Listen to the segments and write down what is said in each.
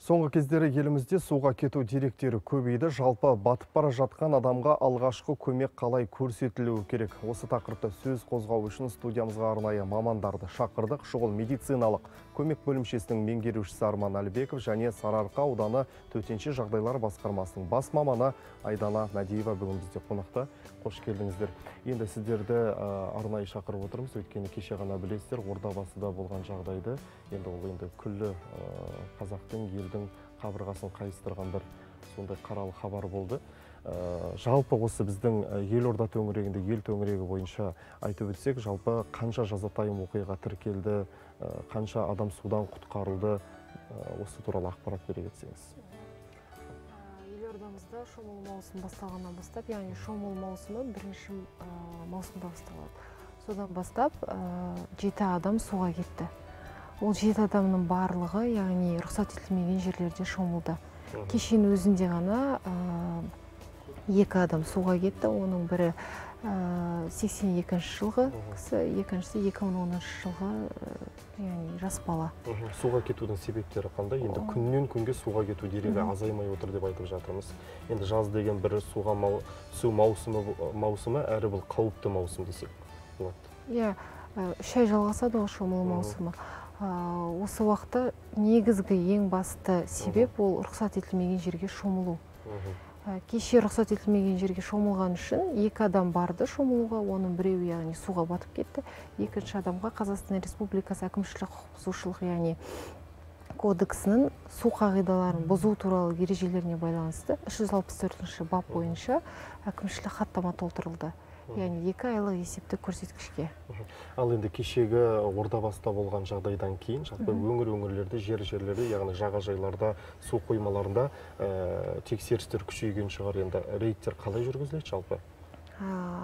Соңғы кездері елімізде суға кету деректері көбейді. Жалпы батып бара жатқан адамға алғашқы көмек қалай көрсетілуі керек. Осы тақырыпта сөз қозғау үшін студиямызға арнайы мамандарды шақырдық. Шұғыл медициналық көмек бөлімшесінің меңгерушісі Арман Әлбеков және Сарыарқа ауданы төтенше жағдайлар басқармасының бас маманы Айдана Мәдиева бүгін бізде қонақта. Қош келдіңіздер. Енді сіздерді арнайы шақырып отырмыз. Өйткені кеше ғана білесіздер, Ордабасыда болған жағдайды. Енді ол енді күллі қазақтың елдің қабырғасын қайыстырған бір сондай қаралы хабар болды. жалпы осы біздің елорда төңірегінде ел төңірегі бойынша айтып өтсек жалпы қанша жазатайым оқиға тіркелді қанша адам судан құтқарылды осы туралы ақпарат бере кетсеңіз. Елордамызда шомылу маусымы басталғаннан бастап яғни шомылу маусымы бірінші маусымда басталады. Содан бастап жеті адам суға кетті. Ол жеті адамның барлығы яғни рұқсат етілмеген жерлерде шомылды. Кешенің өзінде ғана екі адам суға кетті. Оның бірі сексен екінші жылғы кісі екіншісі екі мың оныншы жылғы яғни жас бала. Суға кетудің себептері қандай? Енді күннен күнге суға кету дерегі азаймай отыр деп айтып жатырмыз. Енді жаз деген бір суға түсу маусымы маусымы әрі бұл қауіпті маусым десек болады. Иә үш ай жалғасады ғой шомылу маусымы. Осы уақытта негізгі ең басты себеп ол рұқсат етілмеген жерге шомылу. Кеше рұқсат етілмеген жерге шомылған үшін екі адам барды шомылуға оның біреуі яғни суға батып кетті. Екінші адамға қазақстан республикасы әкімшілік құқық бұзушылық яғни кодексінің су қағидаларын бұзу туралы ережелеріне байланысты үш жүз алпыс төртінші бап бойынша әкімшілік хаттама толтырылды. Яғни екі айлық есептік көрсеткішке. Ал енді кешегі ордабасыда болған жағдайдан кейін жалпы өңір өңірлерде жер жерлерде яғни жағажайларда су қоймаларында тексерістер күшейген шығар. Енді рейдтер қалай жүргізіледі жалпы?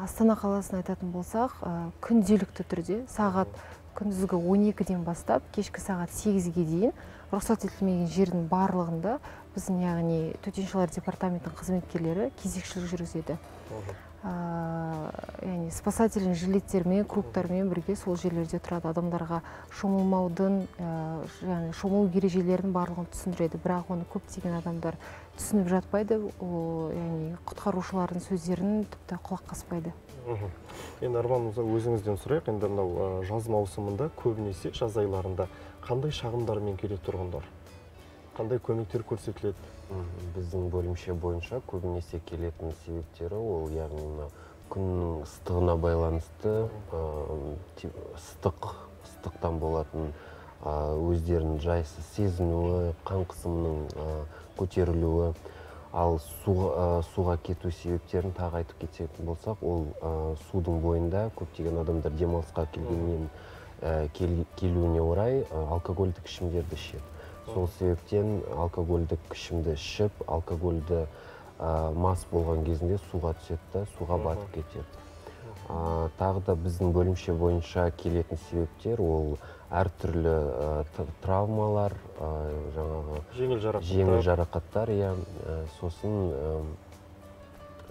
Астана қаласын айтатын болсақ күнделікті түрде сағат күндізгі 12-ден бастап кешкі сағат 8-ге дейін рұқсат етілмеген жердің барлығында біздің яғни төтеншелер департаментінің қызметкерлері кезекшілік жүргізеді. Яғни спасательный жилеттермен кругтармен бірге сол жерлерде тұрады. Адамдарға шомылмаудың яғни шомылу ережелерін барлығын түсіндіреді. Бірақ оны көптеген адамдар түсініп жатпайды. Яғни құтқарушылардың сөздерін тіпті құлақ қаспайды. Енді арман мырза өзіңізден сұрайық. Енді мынау жаз маусымында көбінесе жаз айларында қандай шағымдармен келеді тұрғындар? Қандай көмектер көрсетіледі? Біздің бөлімше бойынша көбінесе келетін себептері ол яғни мына күннің ыстығына байланысты ыстық ыстықтан болатын өздерін жайсыз сезінуі қан қысымының көтерілуі ал суға кету себептерін тағы айтып кететін болсақ ол судың бойында көптеген адамдар демалысқа келгеннен келуіне орай алкогольдік ішімдерді ішеді. Сол себептен алкогольдік ішімді ішіп алкогольді мас болған кезінде суға түседі да суға батып кетеді. Тағы да біздің бөлімше бойынша келетін себептер ол әртүрлі травмалар жаңағы жеңіл жарақаттар. жеңіл жарақаттар иә. Сосын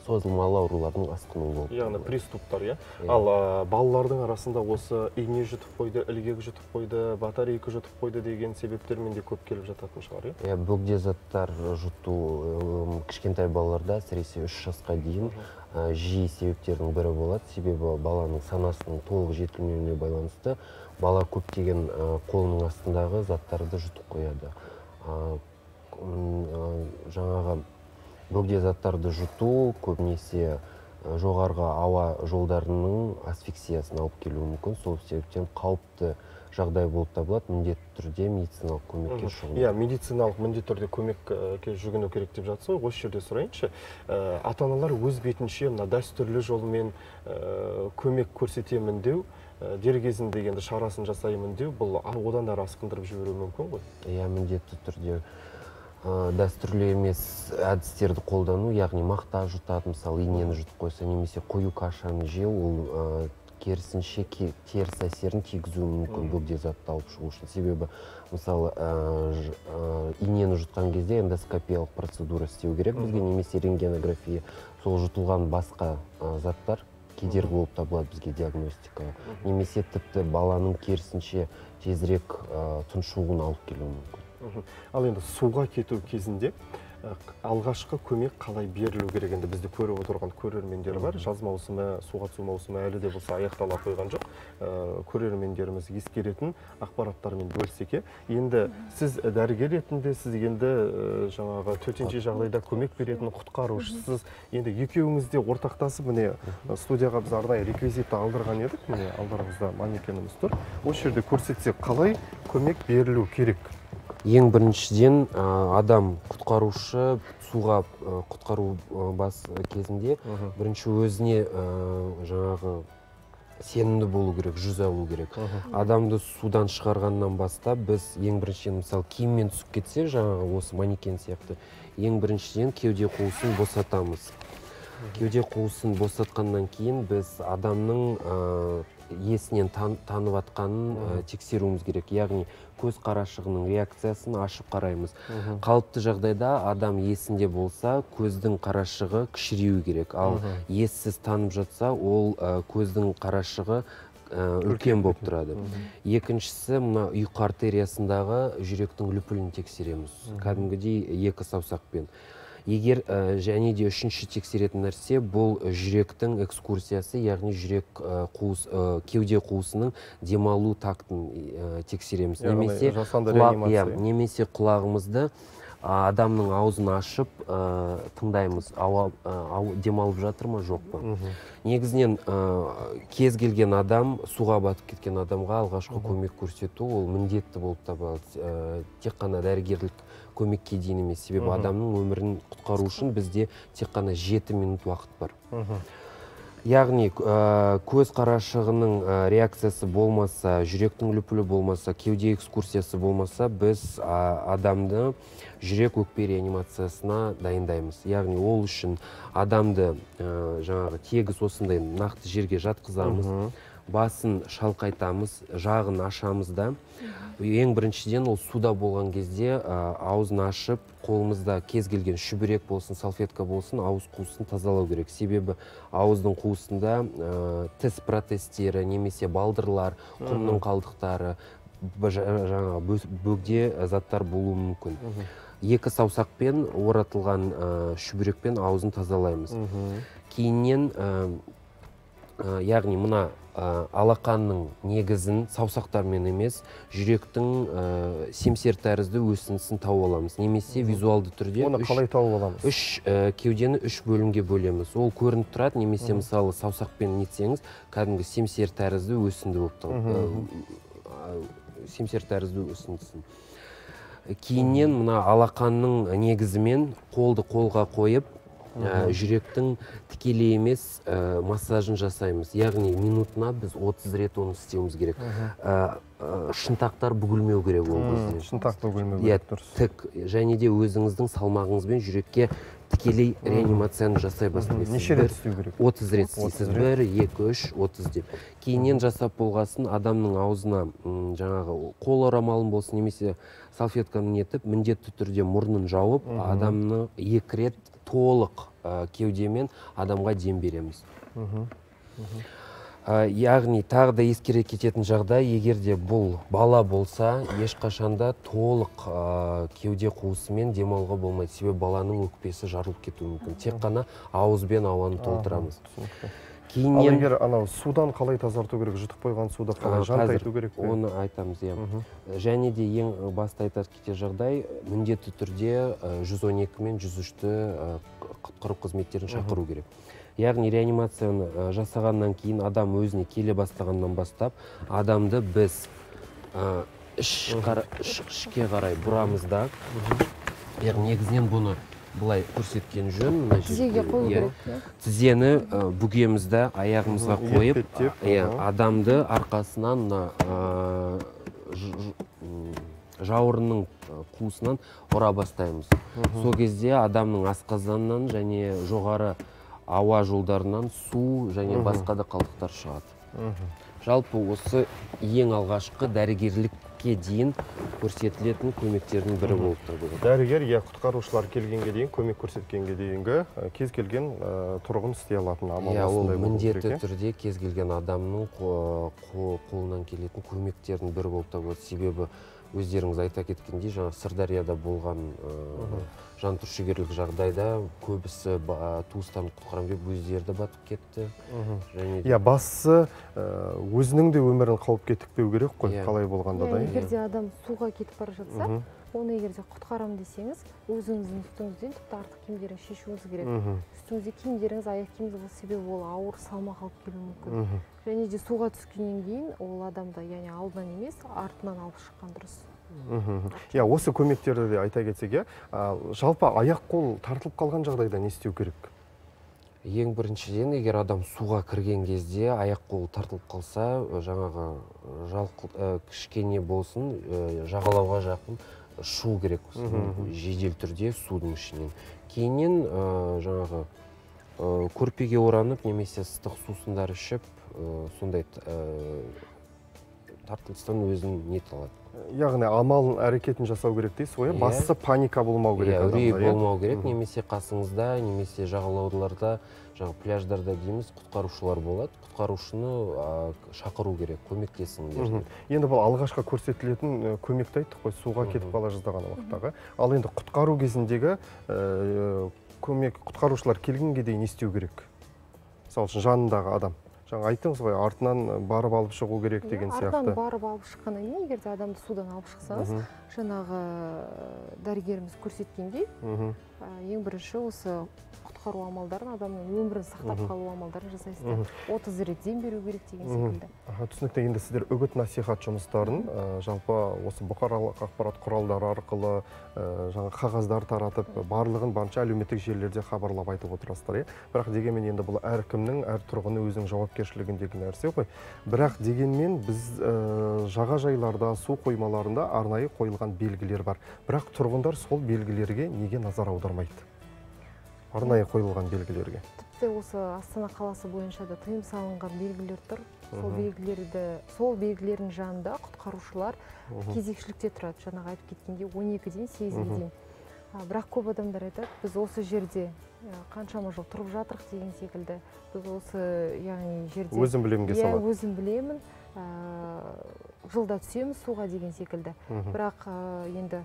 созылмалы аурулардың асқыну болып яғни приступтар иә? Ал балалардың арасында осы ине жұтып қойды ілгек жұтып қойды батарейка жұтып қойды деген себептермен де көп келіп жататын шығар иә? Иә бөгде заттар жұту кішкентай балаларда әсіресе үш жасқа дейін жиі себептердің бірі болады. Себебі баланың санасының толық жетілмеуіне байланысты бала көптеген қолының астындағы заттарды жұтып қояды. Жаңағы бөгде заттарды жұту көбінесе жоғарғы ауа жолдарының асфиксиясына алып келуі мүмкін. Сол себептен қауіпті жағдай болып табылады. Міндетті түрде медициналық көмекке шұғыл иә медициналық міндетті түрде көмекке жүгіну керек деп жатсыз ғой. Осы жерде сұрайыншы. Ата аналар өз бетінше мына дәстүрлі жолмен көмек көрсетемін деу дер кезінде енді шарасын жасаймын деу бұл одан әрі асқындырып жіберуі мүмкін ғой. Иә міндетті түрде. Дәстүрлі емес әдістерді қолдану яғни мақта жұтады. Мысалы инені жұтып қойса немесе қою кашаны жеу ол керісінше теріс әсерін тигізуі мүмкін бөгде затты алып шығу үшін. Себебі мысалы инені жұтқан кезде эндоскопиялық процедура істеу керек. Бізге немесе рентгенография сол жұтылған басқа заттар кедергі болып табылады бізге диагностикаға. Немесе тіпті баланың керісінше тезірек тұншығуын алып келуі мүмкін. ал енді суға кету кезінде алғашқы көмек қалай берілу керек? Енді бізді көріп отырған көрермендер бар. Жаз маусымы суға түсу маусымы әлі де болса аяқтала қойған жоқ. Ә, көрермендеріміз ескеретін ақпараттармен бөліссек иә енді сіз дәрігер ретінде сіз енді ә, жаңағы төтенше жағдайда көмек беретін құтқарушысыз. Енді екеуіңіз де ортақтасып міне студияға біз арнайы реквизитті алдырған едік. Міне алдарыңызда манекеніміз тұр. Осы жерде көрсетсек қалай көмек берілу керек? Ең біріншіден ә, адам құтқарушы суға құтқару бас кезінде бірінші өзіне ә, жаңағы сенімді болу керек жүз алу керек. Адамды судан шығарғаннан бастап біз ең біріншіден мысалы киіммен түсіп кетсе жаңағы осы манекен сияқты ең біріншіден кеуде қуысын босатамыз. Кеуде қуысын босатқаннан кейін біз адамның есінен тан, танып жатқанын ә, тексеруіміз керек. Яғни көз қарашығының реакциясын ашып қараймыз. Қалыпты жағдайда адам есінде болса көздің қарашығы кішірею керек. Ал ессіз танып жатса ол ә, көздің қарашығы ә, үлкен болып тұрады. Екіншісі мына ұйқы артериясындағы жүректің лүпілін тексереміз. Кәдімгідей екі саусақпен. Егер ә, және де үшінші тексеретін нәрсе бұл жүректің экскурсиясы яғни жүрек ә, қуыс ә, кеуде қуысының демалу тактын ә, тексереміз. Яғни немесе құлақ иә немесе құлағымызды адамның аузын ашып ә, тыңдаймыз. Ауа ә, ау- демалып жатыр ма жоқ па? Негізінен ә, кез келген адам суға батып кеткен адамға алғашқы көмек көрсету ол міндетті болып табылады. Ә, тек қана дәрігерлік көмекке дейін емес. Себебі адамның өмірін құтқару үшін бізде тек қана жеті минут уақыт бар. Яғни ә, көз қарашығының ә, реакциясы болмаса жүректің лүпілі болмаса кеуде экскурсиясы болмаса біз адамды жүрек өкпе реанимациясына дайындаймыз. Яғни ол үшін адамды ә, жаңағы тегіс осындай нақты жерге жатқызамыз. Басын шалқайтамыз жағын ашамыз да. Ең біріншіден ол суда болған кезде ә, аузын ашып қолымызда кез келген шүберек болсын салфетка болсын ауыз қуысын тазалау керек. Себебі ауыздың қуысында ә, тіс протезтері немесе балдырлар құмның қалдықтары жаңағы бө- бөгде заттар болуы мүмкін. Екі саусақпен оратылған ә, шүберекпен аузын тазалаймыз. Кейіннен ә, яғни мына ә, алақанның негізін саусақтармен емес жүректің ә, семсер тәрізді өсіндісін тауып аламыз. Немесе визуалды түрде оны қалай тауып аламыз? үш ә, кеудені үш бөлімге бөлеміз. Ол көрініп тұрады немесе мысалы саусақпен нетсеңіз кәдімгі семсер тәрізді өсінді болып тұр. Семсер тәрізді өсіндісін кейіннен мына алақанның негізімен қолды қолға қойып ә, жүректің тікелей емес ә, массажын жасаймыз. Яғни минутына біз 30 рет оны істеуіміз керек. Ә, ә, шынтақтар бүгілмеу керек ол кезде. Шынтақ бөгелмеу иә керек дұрыс. тік және де өзіңіздің салмағыңызбен жүрекке тікелей реанимацияны жасай бастайсыз неше рет істеу керек? 30 рет 30 істейсіз бір екі үш отыз деп. Кейіннен жасап болғасын адамның аузына жаңағы қол орамалын болсын немесе салфетканы нетіп міндетті түрде мұрнын жауып адамны екі рет толық ә, кеудемен адамға дем береміз. Ә, яғни тағы да ескере кететін жағдай егер де бұл бала болса ешқашанда толық ә, кеуде қуысымен демалуға болмайды. Себебі баланың өкпесі жарылып кетуі мүмкін. Тек қана ауызбен ауаны толтырамыз. түсінікті. Ал кейіннен егер анау судан қалай тазарту керек жұтып қойған суды қалай жантайту керек пе? оны айтамыз иә. Және де ең басты айтар кетер жағдай міндетті түрде ә, 112 мен 103-ті ә, құтқару қызметтерін шақыру керек. Яғни реанимацияны жасағаннан кейін адам өзіне келе бастағаннан бастап адамды біз іш ішке қарай бұрамыз да. Яғни негізінен бұны былай көрсеткен жөн мына тізеге жерде, қою иә. керек иә тізені бүгеміз да аяғымызға қойып иә адамды арқасынан мына жауырынның қуысынан ұра бастаймыз. Сол кезде адамның асқазанынан және жоғары ауа жолдарынан су және басқа да қалдықтар шығады. Жалпы осы ең алғашқы дәрігерлікке дейін көрсетілетін көмектердің бірі болып табылады дәрігер иә құтқарушылар келгенге дейін көмек көрсеткенге дейінгі кез келген тұрғын істей алатын амал иә ол міндетті иә? түрде кез келген адамның қо- қо- қолынан келетін көмектердің бірі болып табылады. Себебі өздеріңіз айта кеткендей жаңа сырдарияда болған жантүршігерлік жағдайда көбісі туыстарын құтқарамын деп өздері де батып кетті. Және иә бастысы өзінің де өмірін қауіпке тікпеу керек қой иә. қалай болғанда да. Егер де адам суға кетіп бара жатса оны егер де құтқарамын десеңіз өзіңіздің үстіңізден тіпті артық киімдерін шешуіңіз керек. Үстіңізде киімдеріңіз аяқ киіміңіз болса себебі ол ауыр салмақ алып келуі мүмкін. Және де суға түскеннен кейін ол адамды яғни алдынан емес артынан алып шыққан дұрыс. Иә осы көмектерді де айта кетсек иә жалпы аяқ қол тартылып қалған жағдайда не істеу керек? Ең біріншіден егер адам суға кірген кезде аяқ қолы тартылып қалса жаңағы жалқы кішкене болсын жағалауға жақын шу керек жедел түрде судың ішінен. Кейіннен жаңағы көрпеге оранып немесе ыстық сусындар ішіп сондай тартылыстан өзін нете алады. Яғни амалын әрекетін жасау керек дейсіз ғой иә? Бастысы паника болмау керек иә үрей болмау керек. Немесе қасыңызда немесе жағалауларда жаңағы пляждарда дейміз құтқарушылар болады. Құтқарушыны шақыру керек көмектесіңдер енді бұл алғашқы көрсетілетін көмекті айттық қой суға кетіп бала жаздаған уақыттағы. Ал енді құтқару кезіндегі көмек құтқарушылар келгенге дейін не істеу керек? Мысалы үшін жанындағы адам. Жаңа айттыңыз ғой артынан барып алып шығу керек деген сияқты. артынан барып алып шыққаннан кейін егер де адамды судан алып шықсаңыз жаңағы дәрігеріміз көрсеткендей ең бірінші осы құтқару амалдарын адамның өмірін сақтап қалу амалдарын жасайсыздар. Отыз рет дем беру керек деген секілді. Түсінікті. Енді сіздер үгіт насихат жұмыстарын жалпы осы бұқаралық ақпарат құралдары арқылы жаңа қағаздар таратып барлығын барынша әлеуметтік желілерде хабарлап айтып отырасыздар иә? Бірақ дегенмен енді бұл әркімнің әр тұрғыны өзінің жауапкершілігіндегі нәрсе ғой. Бірақ дегенмен біз жағажайларда су қоймаларында арнайы қойылған белгілер бар. Бірақ тұрғындар сол белгілерге неге назар аудармайды? Арнайы қойылған белгілерге. Тіпті осы астана қаласы бойынша да тыйым салынған белгілер тұр. Сол белгілерді сол белгілердің жанында құтқарушылар кезекшілікте тұрады. Жаңағы айтып кеткендей он екіден сегізге дейін. Бірақ көп адамдар айтады біз осы жерде қаншама жыл тұрып жатырық деген секілді. Біз осы яғни жерде өзім иә өзім білемін. Жылда түсеміз суға деген секілді. Бірақ енді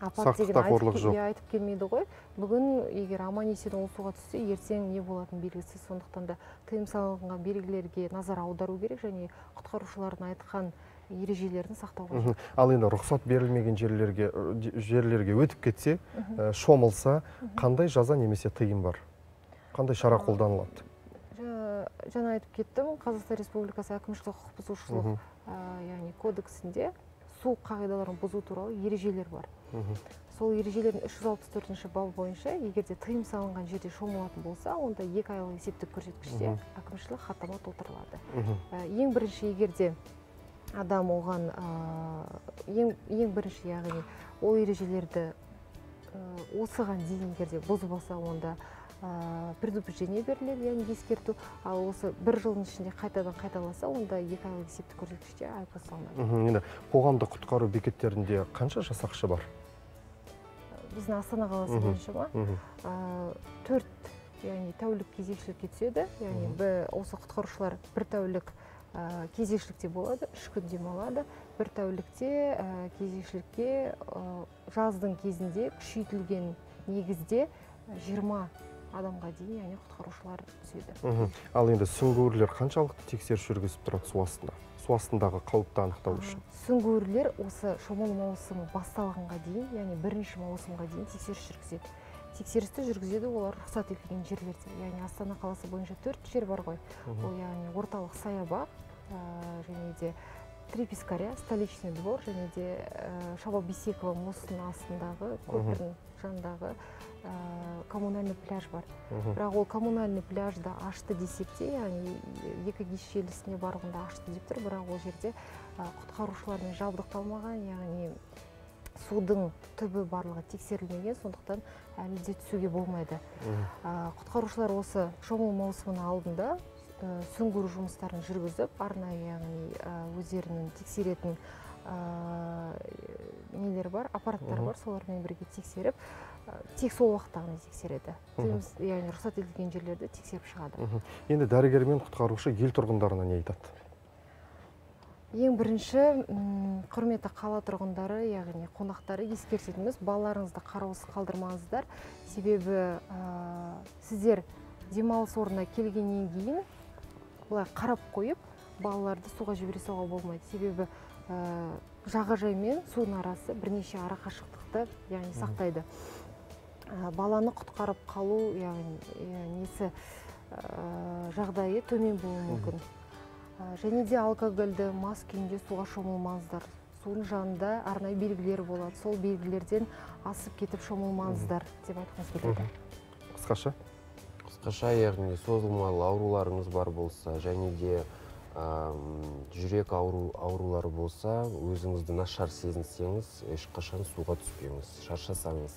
апат деген айтып, жоқ. айтып келмейді ғой. Бүгін егер аман есен ол суға түссе ертең не болатыны белгісіз. Сондықтан да тыйым салынған белгілерге назар аудару керек және құтқарушылардың айтқан ережелерін сақтау қажет ал енді рұқсат берілмеген жерлерге жерлерге өтіп кетсе шомылса қандай жаза немесе тыйым бар? Қандай шара қолданылады? жаңа айтып кеттім қазақстан республикасы әкімшілік құқық бұзушылық яғни кодексінде су қағидаларын бұзу туралы ережелер бар. Сол ережелердің үш жүз алпыс төртінші бабы бойынша егер де тыйым салынған жерде шомылатын болса онда екі айлық есептік көрсеткіште әкімшілік хаттама толтырылады. Ең бірінші егер де адам оған ең, ең бірінші яғни ол ережелерді осыған дейін егер де бұзып алса онда предупреждение беріледі яғни ескерту. Ал осы бір жылдың ішінде қайтадан қайталаса онда екі айлық есептік көрсеткіште айыппұл салынады. Енді қоғамдық құтқару бекеттерінде қанша жасақшы бар? Біздің астана қаласы бойынша ма? төрт яғни тәулік кезекшілікке түседі. Яғни осы құтқарушылар бір тәулік кезекшілікте болады үш күн демалады. Бір тәулікте кезекшілікке жаздың кезінде күшейтілген негізде жиырма адамға дейін яғни құтқарушылар түседі. Ал енді сүңгуірлер қаншалықты тексеріс жүргізіп тұрады су астында? Су астындағы қауіпті анықтау үшін. Сүңгуірлер осы шомылу маусымы басталғанға дейін яғни бірінші маусымға дейін тексеріс жүргізеді. Тексерісті жүргізеді олар рұқсат етілген жерлерде. Яғни астана қаласы бойынша төрт жер бар ғой. Ол яғни орталық саябақ және де три столичный двор және де шаба бейсекова мостының астындағы көпірдің жанындағы коммунальный пляж бар. Бірақ ол коммунальный пляжды ашты десек те яғни екі гис желісіне барлығында ашты деп тұр. Бірақ ол жерде құтқарушылармен жабдықталмаған яғни судың түбі барлығы тексерілмеген сондықтан әлі де түсуге болмайды. Құтқарушылар осы шомылу маусымының алдында сүңгуір жұмыстарын жүргізіп арнайы яғни өздерінің тексеретін нелер бар аппараттар бар солармен бірге тексеріп тек сол уақытта ғана тексереді яғни рұқсат етілген жерлерді тексеріп шығады. Енді дәрігер мен құтқарушы ел тұрғындарына не айтады? Ең бірінші құрметті қала тұрғындары яғни қонақтары ескертетініміз балаларыңызды қараусыз қалдырмаңыздар. Себебі ә, сіздер демалыс орнына келгеннен кейін былай қарап қойып балаларды суға жібере салуға болмайды. Себебі ә, жағажай мен судың арасы бірнеше арақашықтықты яғни сақтайды. Ә, баланы құтқарып қалу яғни несі ә, жағдайы төмен болуы мүмкін. Және де алкогольді мас күйінде суға шомылмаңыздар. Судың жанында арнайы белгілер болады. Сол белгілерден асып кетіп шомылмаңыздар деп айтқымыз келеді. Қысқаша? Қысқаша яғни созылмалы ауруларыңыз бар болса және де ам, жүрек ауру аурулары болса өзіңізді нашар сезінсеңіз ешқашан суға түспеңіз шаршасаңыз.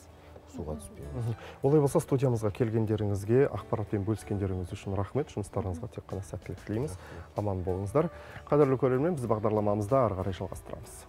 Суға түспеңіз олай болса студиямызға келгендеріңізге ақпаратпен бөліскендеріңіз үшін рахмет. Жұмыстарыңызға тек қана сәттілік тілейміз. Аман болыңыздар. Қадірлі көрермен біз бағдарламамызды ары қарай жалғастырамыз.